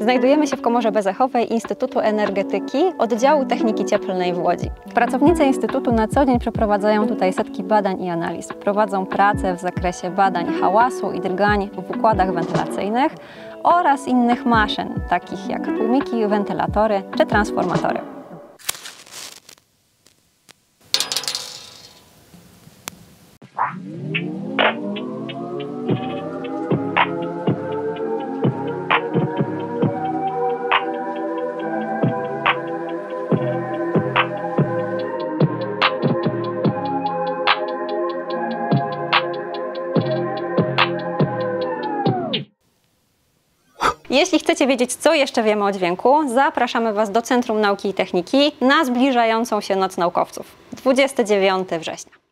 Znajdujemy się w komorze bezechowej Instytutu Energetyki Oddziału Techniki Cieplnej w Łodzi. Pracownicy Instytutu na co dzień przeprowadzają tutaj setki badań i analiz. Prowadzą pracę w zakresie badań hałasu i drgań w układach wentylacyjnych oraz innych maszyn, takich jak tłumiki, wentylatory czy transformatory. Jeśli chcecie wiedzieć, co jeszcze wiemy o dźwięku, zapraszamy Was do Centrum Nauki i Techniki na zbliżającą się Noc Naukowców 29 września.